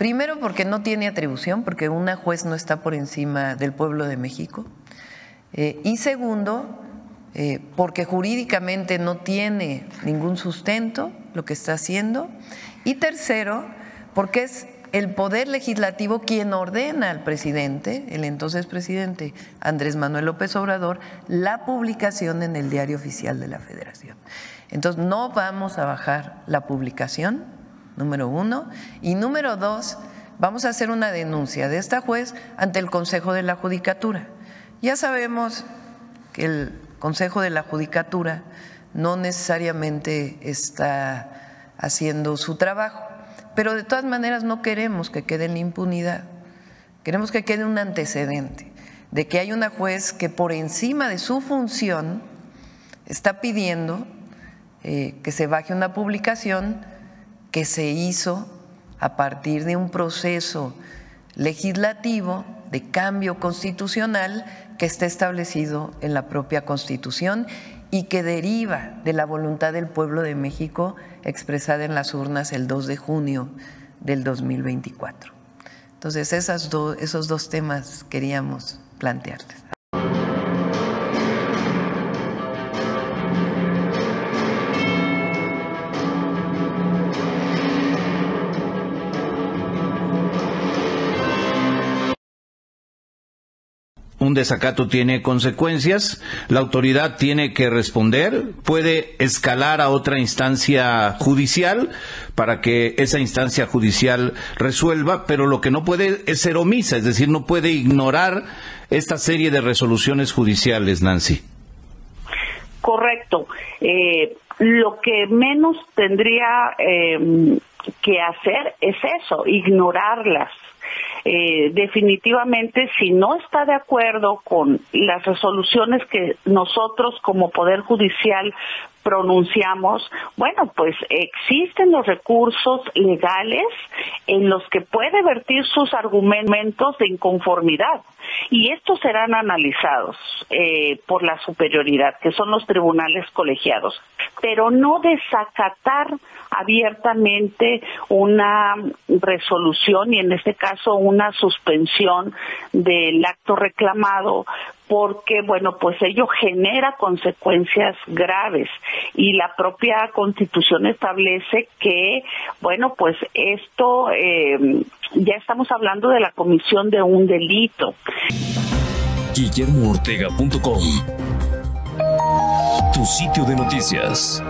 Primero porque no tiene atribución, porque una juez no está por encima del pueblo de México. Eh, y segundo, eh, porque jurídicamente no tiene ningún sustento lo que está haciendo. Y tercero, porque es el poder legislativo quien ordena al presidente, el entonces presidente Andrés Manuel López Obrador, la publicación en el diario oficial de la Federación. Entonces, no vamos a bajar la publicación, número uno, y número dos, vamos a hacer una denuncia de esta juez ante el Consejo de la Judicatura. Ya sabemos que el Consejo de la Judicatura no necesariamente está haciendo su trabajo, pero de todas maneras no queremos que quede en impunidad, queremos que quede un antecedente de que hay una juez que por encima de su función está pidiendo eh, que se baje una publicación que se hizo a partir de un proceso legislativo de cambio constitucional que está establecido en la propia Constitución y que deriva de la voluntad del pueblo de México expresada en las urnas el 2 de junio del 2024. Entonces, esas esos dos temas queríamos plantearles. Un desacato tiene consecuencias, la autoridad tiene que responder, puede escalar a otra instancia judicial para que esa instancia judicial resuelva, pero lo que no puede es ser omisa, es decir, no puede ignorar esta serie de resoluciones judiciales, Nancy. Correcto. Eh, lo que menos tendría eh, que hacer es eso, ignorarlas eh, definitivamente si no está de acuerdo con las resoluciones que nosotros como Poder Judicial pronunciamos, bueno, pues existen los recursos legales en los que puede vertir sus argumentos de inconformidad. Y estos serán analizados eh, por la superioridad, que son los tribunales colegiados, pero no desacatar abiertamente una resolución y en este caso una suspensión del acto reclamado porque, bueno, pues ello genera consecuencias graves y la propia constitución establece que, bueno, pues esto eh, ya estamos hablando de la comisión de un delito. GuillermoOrtega.com Tu sitio de noticias.